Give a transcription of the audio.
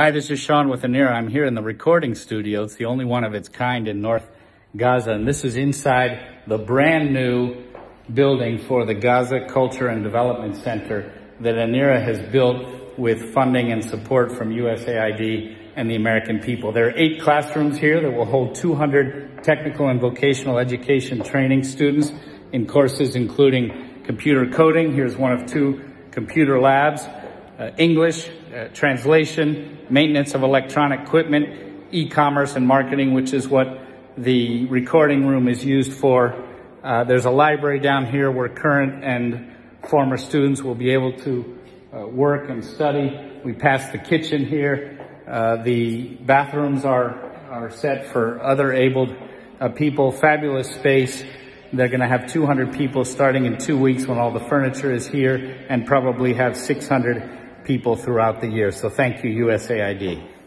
Hi, this is Sean with Anera. I'm here in the recording studio. It's the only one of its kind in North Gaza, and this is inside the brand new building for the Gaza Culture and Development Center that Anera has built with funding and support from USAID and the American people. There are eight classrooms here that will hold 200 technical and vocational education training students in courses including computer coding. Here's one of two computer labs, English, uh, translation, maintenance of electronic equipment, e-commerce and marketing, which is what the recording room is used for. Uh, there's a library down here where current and former students will be able to uh, work and study. We pass the kitchen here. Uh, the bathrooms are are set for other abled uh, people. Fabulous space. They're going to have 200 people starting in two weeks when all the furniture is here and probably have 600 people throughout the year. So thank you, USAID.